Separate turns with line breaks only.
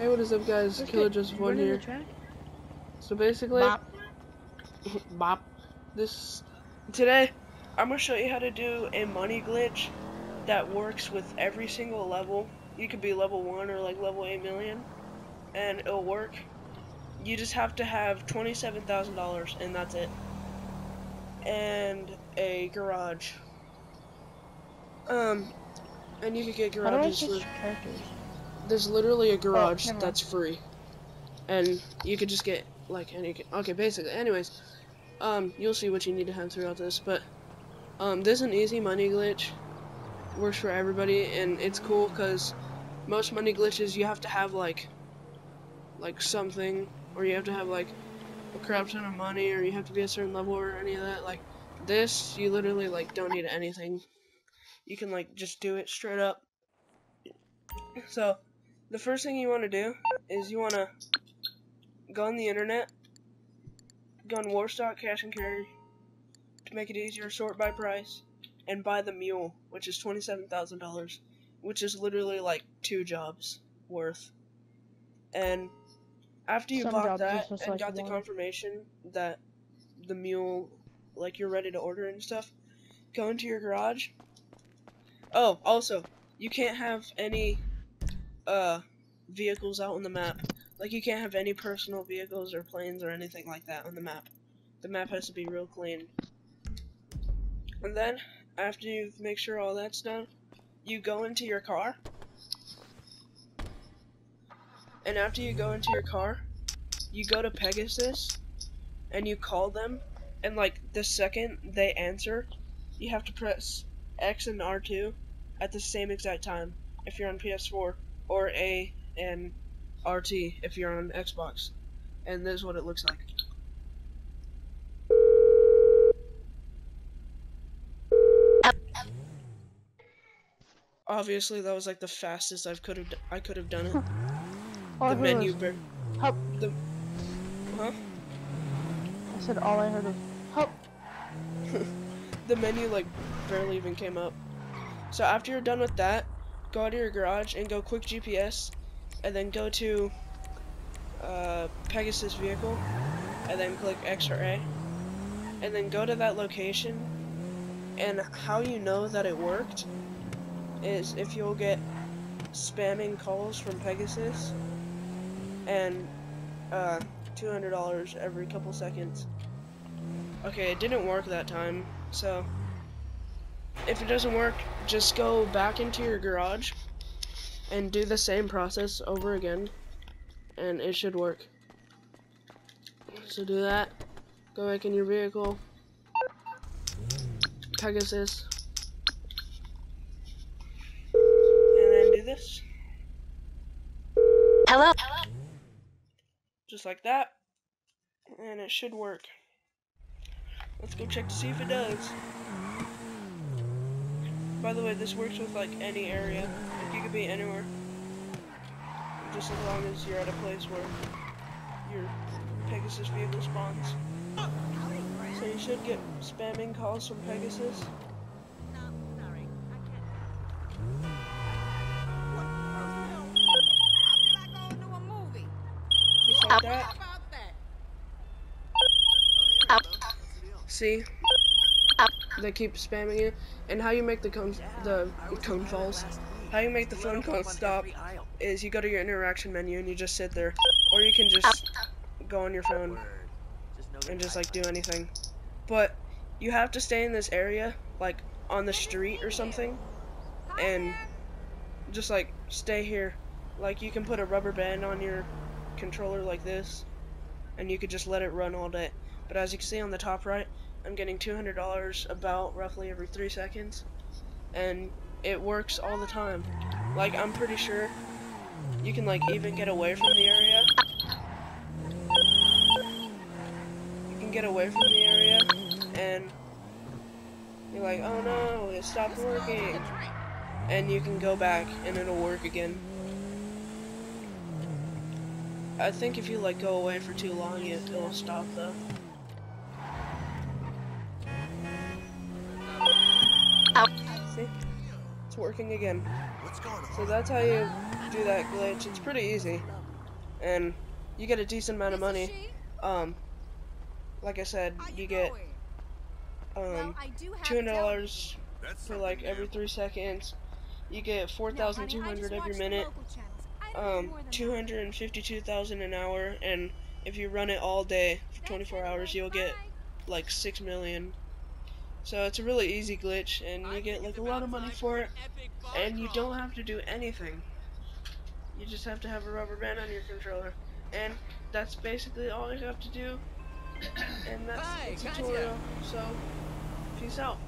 Hey, what is up, guys?
Okay,
Killer just one
running
here. So basically,
Bop.
bop. This today, I'm gonna show you how to do a money glitch that works with every single level. You could be level one or like level eight million, and it'll work. You just have to have twenty-seven thousand dollars, and that's it. And a garage. Um, and you could get
How do I
garages
switch
for
characters?
There's literally a garage
never mind.
that's free, and you could just get like any. Okay, basically, anyways, um, you'll see what you need to have throughout this, but um, this is an easy money glitch, works for everybody, and it's cool because most money glitches you have to have like, like something, or you have to have like a crap ton of money, or you have to be a certain level, or any of that. Like this, you literally like don't need anything. You can like just do it straight up. So, the first thing you want to do is you want to go on the internet, go on Warstock Cash and Carry to make it easier, sort by price, and buy the mule, which is twenty-seven thousand dollars, which is literally like two jobs worth. And after you
Some
bought that and
like
got the confirmation that the mule, like you're ready to order and stuff, go into your garage. Oh, also, you can't have any uh vehicles out on the map. Like you can't have any personal vehicles or planes or anything like that on the map. The map has to be real clean. And then after you make sure all that's done, you go into your car. And after you go into your car, you go to Pegasus and you call them and like the second they answer, you have to press X and R2 at the same exact time if you're on PS4 or A and RT if you're on Xbox. And this is what it looks like. Obviously, that was like the fastest I've could have I could have done it. The menu, bar-
Hup.
the huh?
I said all I heard was hup.
the menu like barely even came up. So after you're done with that, go out to your garage and go quick GPS, and then go to uh, Pegasus vehicle, and then click X or A, and then go to that location. And how you know that it worked is if you'll get spamming calls from Pegasus and uh, $200 every couple seconds. Okay, it didn't work that time, so if it doesn't work, just go back into your garage and do the same process over again, and it should work. So do that, go back in your vehicle, Pegasus, and then do this,
Hello. Hello?
Just like that, and it should work. Let's go check to see if it does. By the way, this works with like any area. Like you could be anywhere. Just as long as you're at a place where your Pegasus vehicle spawns. So you should get spamming calls from Pegasus. Just like that. See? They keep spamming you. And how you make the cone, the cone falls, how you make the phone call stop is you go to your interaction menu and you just sit there. Or you can just go on your phone and just like do anything. But you have to stay in this area, like on the street or something, and just like stay here. Like you can put a rubber band on your controller like this, and you could just let it run all day. But as you can see on the top right, I'm getting $200 about roughly every three seconds, and it works all the time. Like I'm pretty sure you can like even get away from the area. You can get away from the area, and you're like, oh no, it stopped working, and you can go back and it'll work again. I think if you like go away for too long, it, it'll stop though. Working again. So that's how you do that glitch. It's pretty easy. and you get a decent amount of money. Um, like I said, you get um two hundred dollars for like every three seconds. You get four thousand two hundred every minute. Um, two hundred and fifty-two thousand an hour, and if you run it all day for twenty-four hours, you'll get like six million. So it's a really easy glitch, and you get like a lot of money for it, and you don't have to do anything. You just have to have a rubber band on your controller, and that's basically all you have to do. And that's the tutorial. So, peace out.